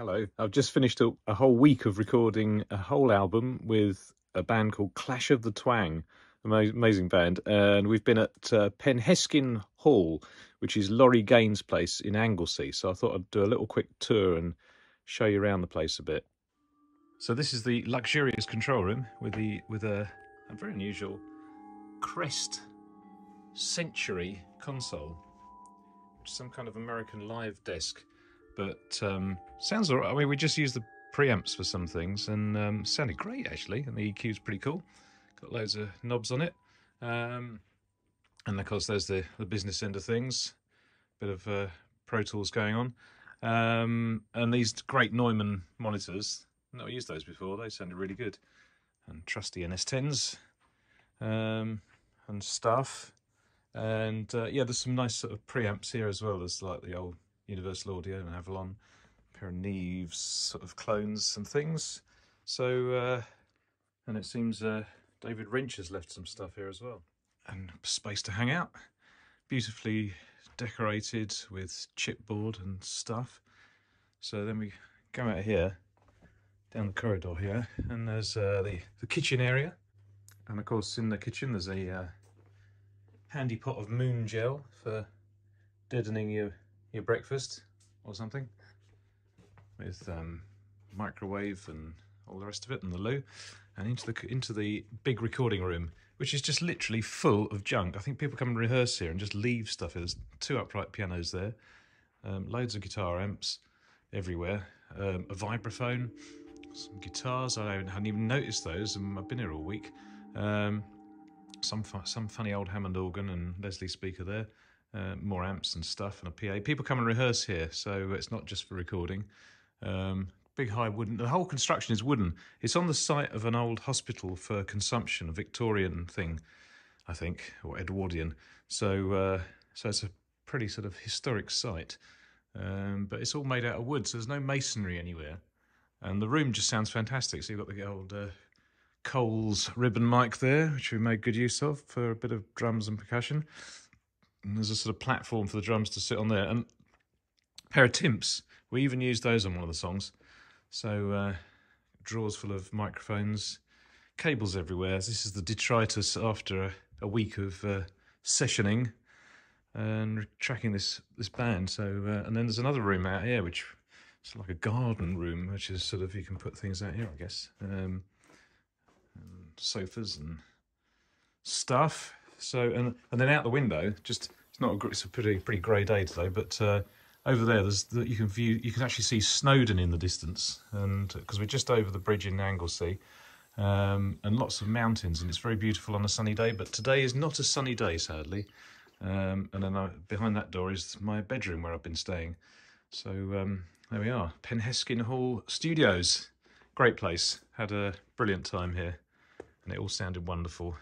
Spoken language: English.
Hello. I've just finished a, a, whole week of recording a whole album with a band called Clash of the Twang, amazing band, and we've been at uh, Penhesgyn Hall, which is Laurie Gaines' place in Anglesey. So I thought I'd do a little quick tour and show you around the place a bit. So this is the luxurious control room with the with a, a very unusual Crest Century console, which is some kind of American live desk but um, sounds all right. I mean, we just used the preamps for some things and um, sounded great actually. And the EQ's pretty cool. Got loads of knobs on it. Um, and of course, there's the, the business end of things. Bit of uh, Pro Tools going on. Um, and these great Neumann monitors, not used those before, they sounded really good. And trusty NS10s um, and stuff. And uh, yeah, there's some nice sort of preamps here as well. There's like the old Universal Audio and Avalon, pair of Neves sort of clones and things. So, uh, and it seems uh, David Wrench has left some stuff here as well. And space to hang out. Beautifully decorated with chipboard and stuff. So then we go out here, down the corridor here, and there's uh, the, the kitchen area. And of course in the kitchen there's a uh, handy pot of Moongel for deadening your your breakfast or something with um, microwave and all the rest of it and the loo and into the into the big recording room which is just literally full of junk. I think people come and rehearse here and just leave stuff. There's two upright pianos there, um, loads of guitar amps everywhere, um, a vibraphone, some guitars. I hadn't even noticed those, and I've been here all week. Um, some fu some funny old Hammond organ and Leslie speaker there uh, more amps and stuff and a PA. People come and rehearse here, so it's not just for recording. Um, big high wooden. The whole construction is wooden. It's on the site of an old hospital for consumption, a Victorian thing, I think, or Edwardian. So, uh, so it's a pretty sort of historic site. Um, but it's all made out of wood, so there's no masonry anywhere. And the room just sounds fantastic. So you've got the old uh, Coles ribbon mic there, which we made good use of for a bit of drums and percussion. And there's a sort of platform for the drums to sit on there. And a pair of timps. We even used those on one of the songs. So uh, drawers full of microphones, cables everywhere. This is the detritus after a, a week of uh, sessioning and tracking this this band. So uh, and then there's another room out here, which is like a garden room, which is sort of you can put things out here, I guess. Um, and sofas and stuff. So and and then out the window, just it's not a it's a pretty pretty grey day today, but uh, over there there's the, you can view you can actually see Snowdon in the distance, and because we're just over the bridge in Anglesey. Um, and lots of mountains, and it's very beautiful on a sunny day. But today is not a sunny day, sadly. Um, and then I, behind that door is my bedroom where I've been staying. So um, there we are, Penhesgyn Hall Studios. Great place. Had a brilliant time here, and it all sounded wonderful.